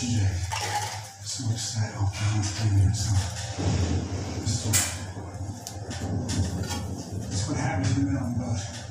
So excited. Oh, I'm playing your song. This is what happens on the boat. I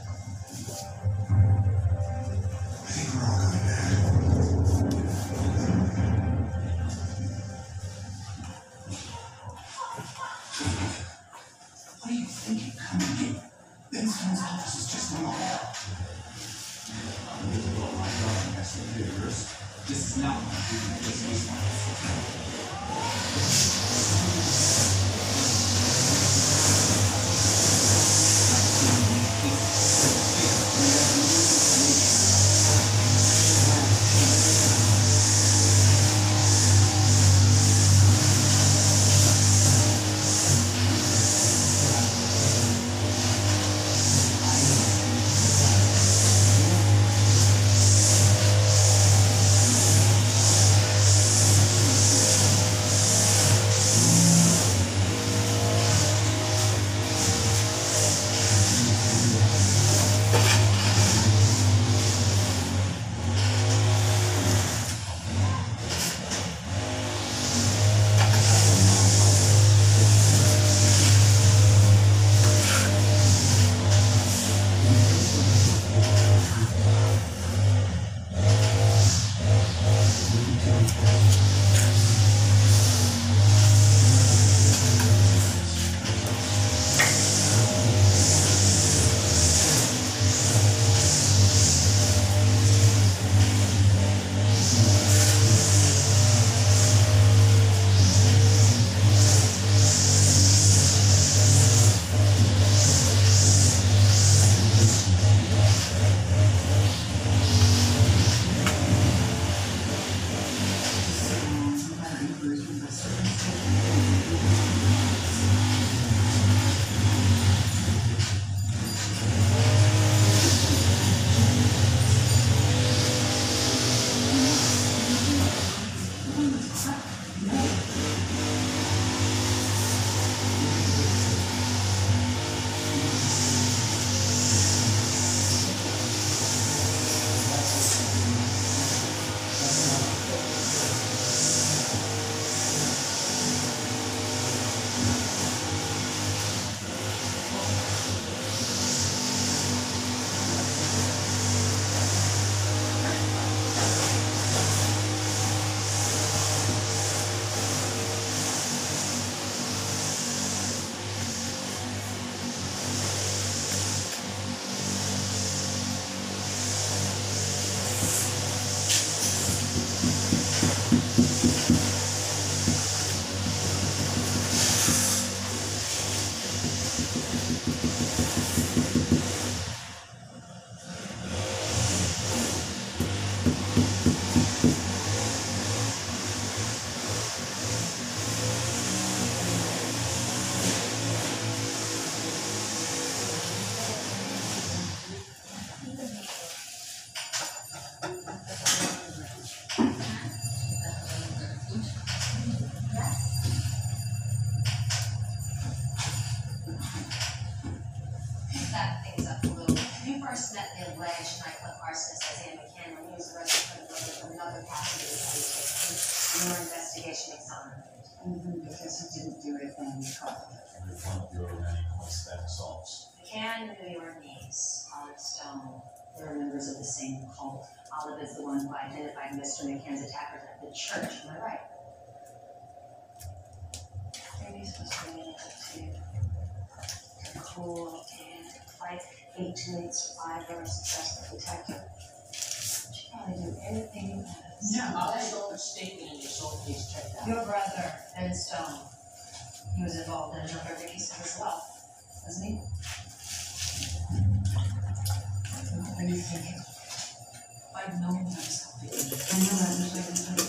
That things up a little. You first met the alleged nightclub as McCann, when he was arrested for another passenger and your investigation exonerated. Mm-hmm, because he didn't do it and you caught him. Every one of any many coincident assaults. McCann knew your niece Olive Stone. They were members of the same cult. Olive is the one who identified Mr. McCann's attackers at the church. Am I right? Maybe supposed to be cool and fight. 18 survivors just protector. She probably do everything in this. No, I was so mistaken in your soul, please check that. Your brother, Ben Stone, he was involved in another case as well, wasn't he? What? I've known myself. I know that.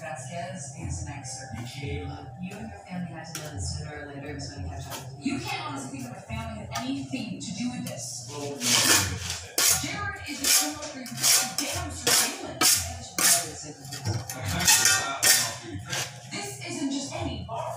Vasquez is an excerpt. Michaela. You and your family had to know that sooner or later it was going to catch up with you. You can't honestly think that my family had anything to do with this. Well, Jared is a criminal through damn surveillance. I bet know it's a good This isn't just any bar.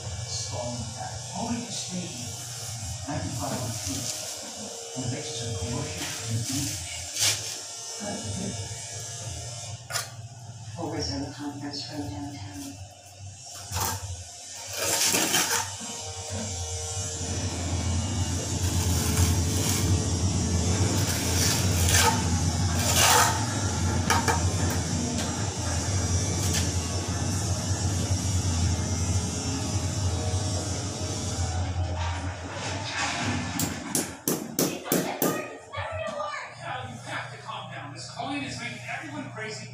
we were talking about committing suicide. On top of which now she's being pressured to get another member of my union. I don't even confirm with of. Only. Magnified on the basis of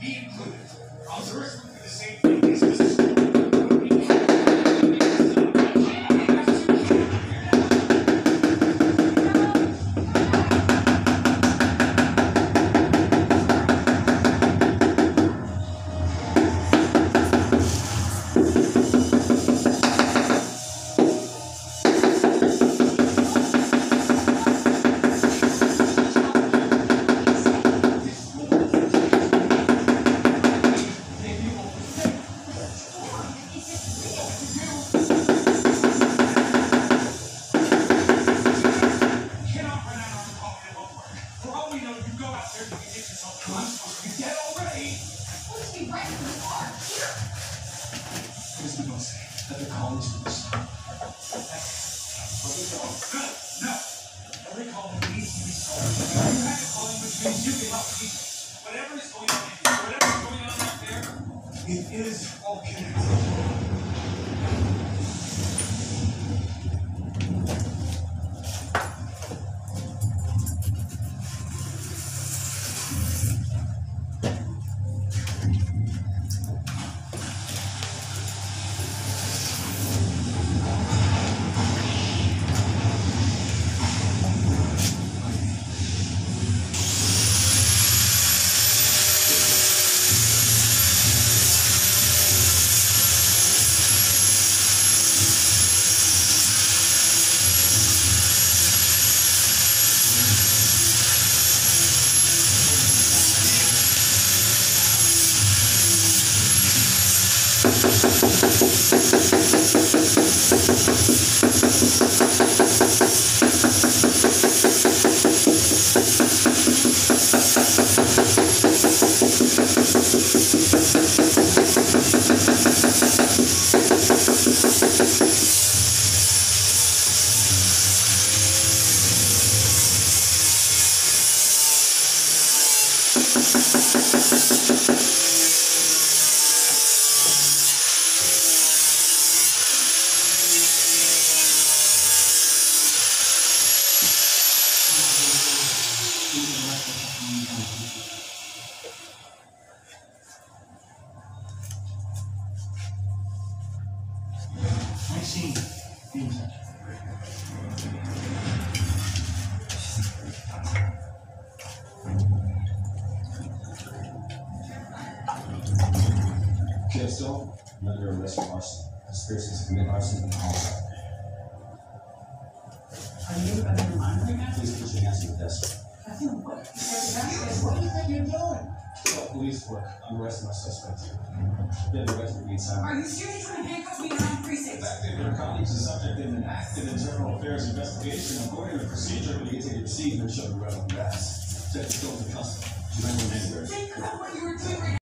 me included. I all we know, you go out there, you get yourself killed. I'm supposed to be dead already. Let's be right in the car. Here. What is he gonna say? That the call is to the sun. No. Every call needs to be solved. You had a calling, which means you can help people. Whatever is going on whatever is going on out there, it is all connected. Kill you're arrest for arson, conspiracy to commit arson and homicide. Are you under remand right now? Please put your hands on the desk. I think what? What do you think you're doing? Police work, I'm arresting my suspect here. Been arrested three times. Are you seriously trying to handcuff me in my precinct? fact that your colleagues is subject in an active internal affairs investigation according to procedure get to the procedure and show the relevant facts. Check the scope of custody. Do you remember the? Think about what you were doing right